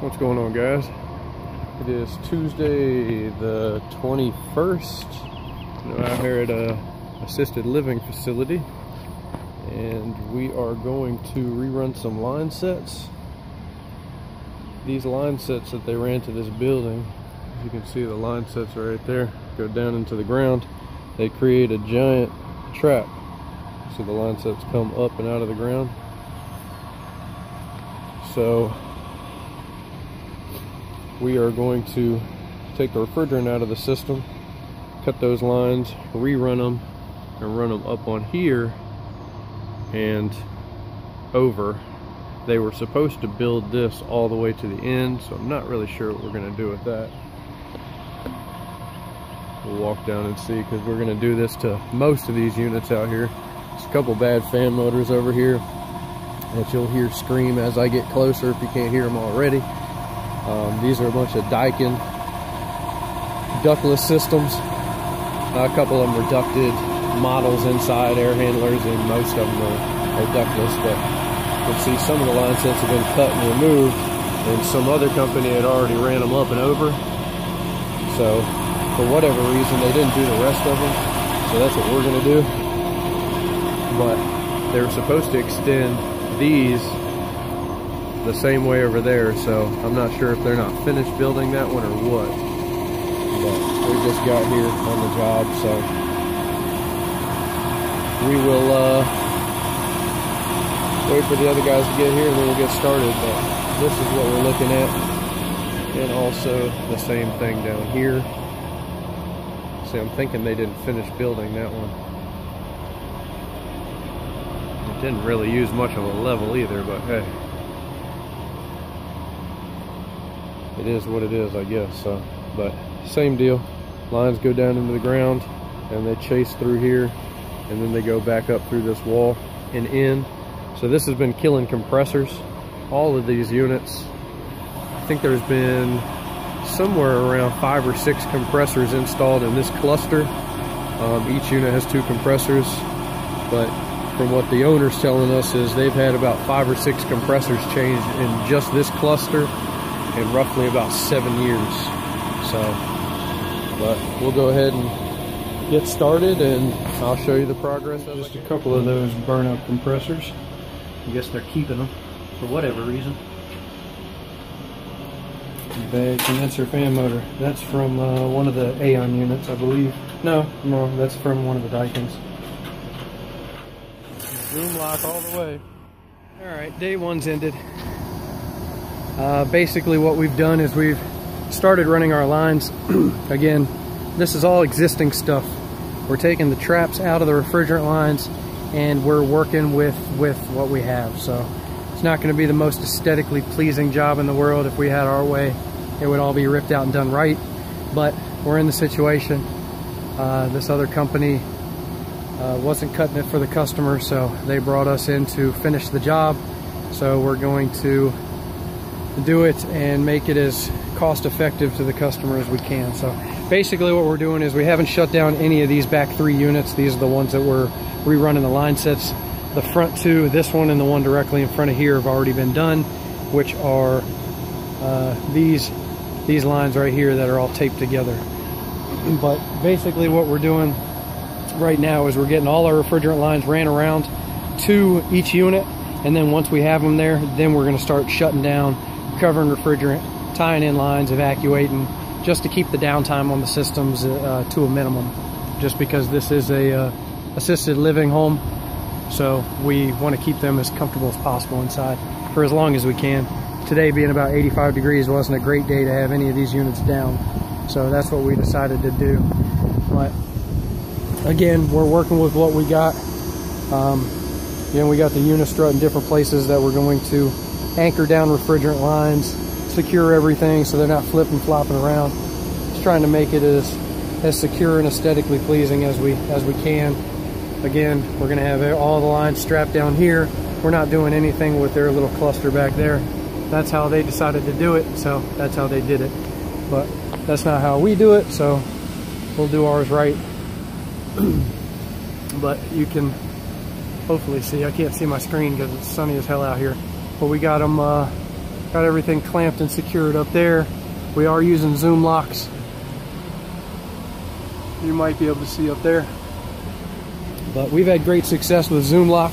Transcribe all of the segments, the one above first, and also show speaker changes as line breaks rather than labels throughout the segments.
What's going on guys? It is Tuesday the 21st. We're out here at a assisted living facility and we are going to rerun some line sets. These line sets that they ran to this building, as you can see the line sets are right there, go down into the ground. They create a giant trap. So the line sets come up and out of the ground. So we are going to take the refrigerant out of the system, cut those lines, rerun them, and run them up on here and over. They were supposed to build this all the way to the end, so I'm not really sure what we're going to do with that. We'll walk down and see because we're going to do this to most of these units out here. There's a couple bad fan motors over here that you'll hear scream as I get closer if you can't hear them already. Um, these are a bunch of Daikin ductless systems. A couple of them are ducted models inside, air handlers, and most of them are, are ductless. But you can see some of the line sets have been cut and removed, and some other company had already ran them up and over. So, for whatever reason, they didn't do the rest of them. So that's what we're going to do. But they were supposed to extend these the same way over there, so I'm not sure if they're not finished building that one or what. But we just got here on the job, so we will uh, wait for the other guys to get here and then we'll get started. But this is what we're looking at. And also the same thing down here. See, I'm thinking they didn't finish building that one. It didn't really use much of a level either, but hey. It is what it is, I guess. So, but same deal. Lines go down into the ground and they chase through here and then they go back up through this wall and in. So this has been killing compressors. All of these units. I think there's been somewhere around five or six compressors installed in this cluster. Um, each unit has two compressors, but from what the owner's telling us is they've had about five or six compressors changed in just this cluster in roughly about seven years. So, but we'll go ahead and get started and I'll show you the progress of Just a couple of those burnout compressors. I guess they're keeping them for whatever reason. Bad condenser fan motor. That's from uh, one of the AAON units, I believe. No, no, that's from one of the Daikins. Zoom lock all the way. All right, day one's ended. Uh, basically what we've done is we've started running our lines. Again, this is all existing stuff. We're taking the traps out of the refrigerant lines and we're working with, with what we have. So it's not gonna be the most aesthetically pleasing job in the world. If we had our way, it would all be ripped out and done right. But we're in the situation. Uh, this other company uh, wasn't cutting it for the customer, so they brought us in to finish the job. So we're going to do it and make it as cost effective to the customer as we can. So basically what we're doing is we haven't shut down any of these back three units. These are the ones that we're rerunning the line sets. The front two, this one and the one directly in front of here have already been done, which are uh, these, these lines right here that are all taped together. But basically what we're doing right now is we're getting all our refrigerant lines ran around to each unit and then once we have them there then we're going to start shutting down covering refrigerant, tying in lines, evacuating, just to keep the downtime on the systems uh, to a minimum. Just because this is a uh, assisted living home, so we want to keep them as comfortable as possible inside for as long as we can. Today being about 85 degrees wasn't a great day to have any of these units down, so that's what we decided to do. But again, we're working with what we got. Um, again, we got the unistrut in different places that we're going to anchor down refrigerant lines, secure everything so they're not flipping flopping around. Just trying to make it as as secure and aesthetically pleasing as we as we can. Again, we're going to have all the lines strapped down here. We're not doing anything with their little cluster back there. That's how they decided to do it, so that's how they did it. But that's not how we do it, so we'll do ours right. but you can hopefully see, I can't see my screen because it's sunny as hell out here but we got them uh, Got everything clamped and secured up there. We are using zoom locks. You might be able to see up there. But we've had great success with Zoom Lock.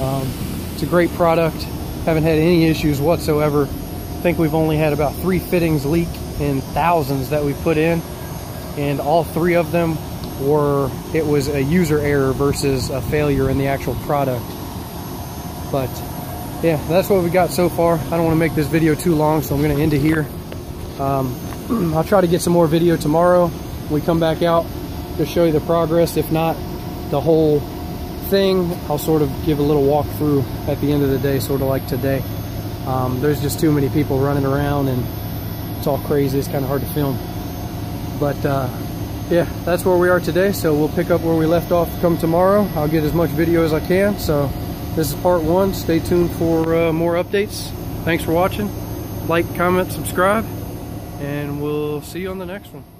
Um, it's a great product. Haven't had any issues whatsoever. I think we've only had about three fittings leak in thousands that we've put in. And all three of them were, it was a user error versus a failure in the actual product. But yeah, that's what we got so far. I don't want to make this video too long, so I'm going to end it here. Um, I'll try to get some more video tomorrow. We come back out to show you the progress. If not, the whole thing, I'll sort of give a little walkthrough at the end of the day, sort of like today. Um, there's just too many people running around and it's all crazy. It's kind of hard to film. But uh, yeah, that's where we are today. So we'll pick up where we left off come tomorrow. I'll get as much video as I can. So this is part one. Stay tuned for uh, more updates. Thanks for watching. Like, comment, subscribe, and we'll see you on the next one.